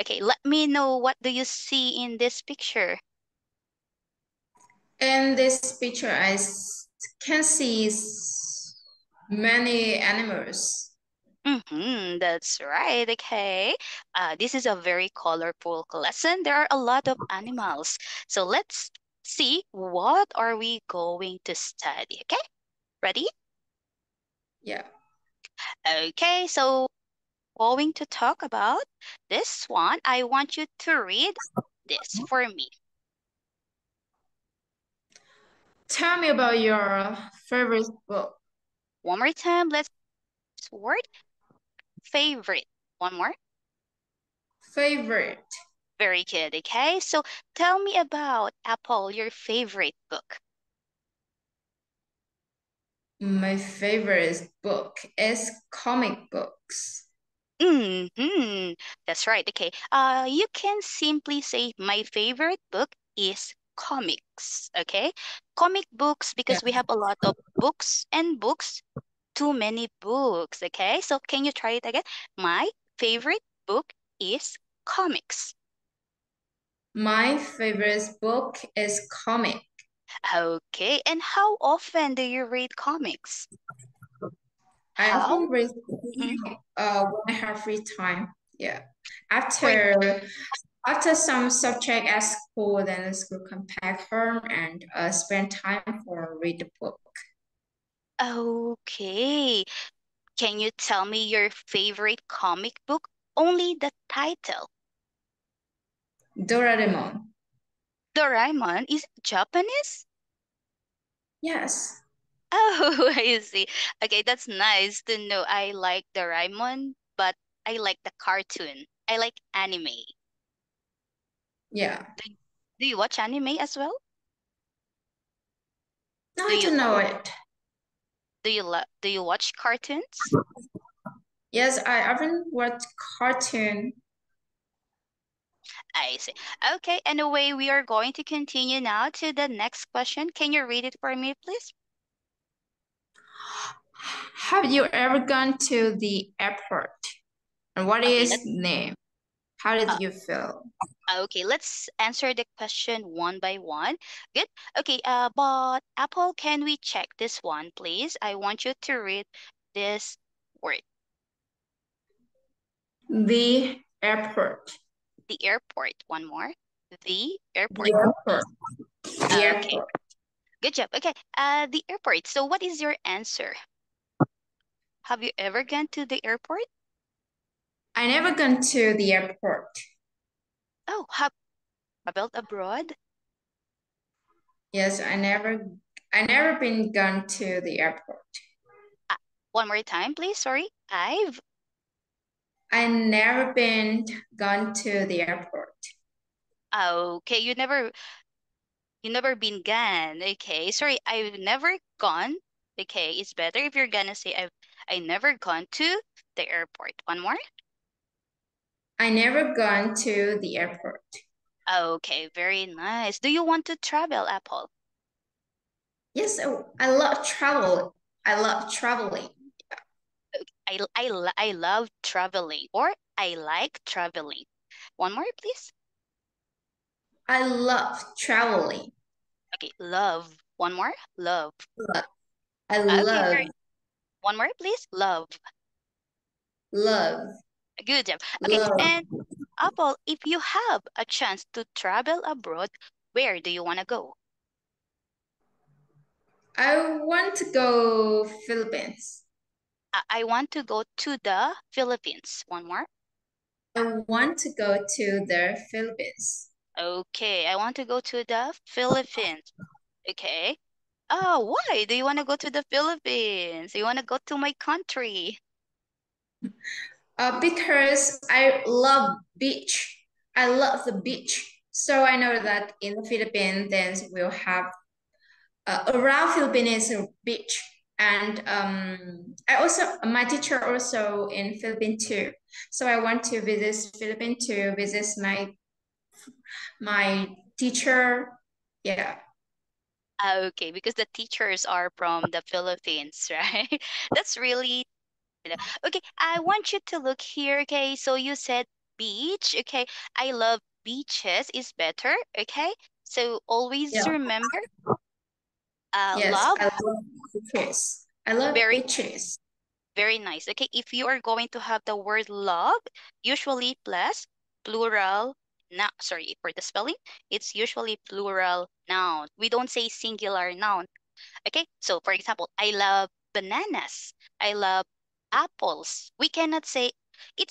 Okay, let me know what do you see in this picture? In this picture, I can see many animals. Mm-hmm, that's right. Okay. Uh, this is a very colorful lesson. There are a lot of animals. So let's see what are we going to study. Okay. Ready? Yeah. Okay. So going to talk about this one. I want you to read this uh-huh. for me. Tell me about your favorite book. One more time. Let's word favorite. One more. Favorite. Very good. Okay. So tell me about Apple, your favorite book. My favorite book is comic books. Mm-hmm. That's right. Okay. Uh, you can simply say my favorite book is comics. Okay. Comic books because we have a lot of books and books, too many books. Okay. So can you try it again? My favorite book is comics. My favorite book is comic. Okay. And how often do you read comics? I read Mhm. uh, when I have free time. Yeah. After after some subject at school, then the school come back home and uh, spend time for read the book. Okay. Can you tell me your favorite comic book? Only the title. Doraemon. Doraemon is Japanese? Yes. Oh, I see. Okay, that's nice to know. I like Doraemon, but I like the cartoon. I like anime. Yeah. Do you watch anime as well? No, Do I you don't know love- it. Do you lo- do you watch cartoons? Yes, I often watch cartoon. I see. Okay, anyway, we are going to continue now to the next question. Can you read it for me, please? Have you ever gone to the airport? And what Okay, is name? How did Uh, you feel? Okay, let's answer the question one by one. Good. Okay, uh, but Apple, can we check this one, please? I want you to read this word. The airport. The airport. One more. The airport. The airport. The Okay. airport. Good job. Okay. Uh, the airport. So what is your answer? Have you ever gone to the airport? I never gone to the airport. Oh, have traveled abroad? Yes, I never I never been gone to the airport. Uh, one more time, please. Sorry. I've I never been gone to the airport. okay. You never you never been gone. Okay. Sorry, I've never gone. Okay, it's better if you're gonna say I've I never gone to the airport. One more. I never gone to the airport. Okay, very nice. Do you want to travel, Apple? Yes, I, I love travel. I love traveling. I I I love traveling or I like traveling. One more, please. I love traveling. Okay, love. One more. Love. I Okay, love very- One more, please. Love. love Good job. Okay, love. and Apple, if you have a chance to travel abroad, where do you want to go? I want to go Philippines. I, I want to go to the Philippines. One more. I want to go to the Philippines. Okay, I want to go to the Philippines. Okay. Oh, why do you want to go to the Philippines? You want to go to my country? Uh, because I love beach. I love the beach. So I know that in the Philippines, then we'll have uh, around Philippines is a beach. And um, I also my teacher also in Philippines too. So I want to visit Philippines to visit my my teacher. Yeah. Okay, because the teachers are from the Philippines, right? That's really okay. I want you to look here. Okay, so you said beach. Okay, I love beaches is better. Okay, so always Yeah. remember. Uh, Yes, love I love beaches. I love Very- beaches. very nice. Okay, if you are going to have the word love, usually plus plural. Now, sorry for the spelling. It's usually plural noun. We don't say singular noun. Okay, so for example, I love bananas. I love apples. We cannot say it's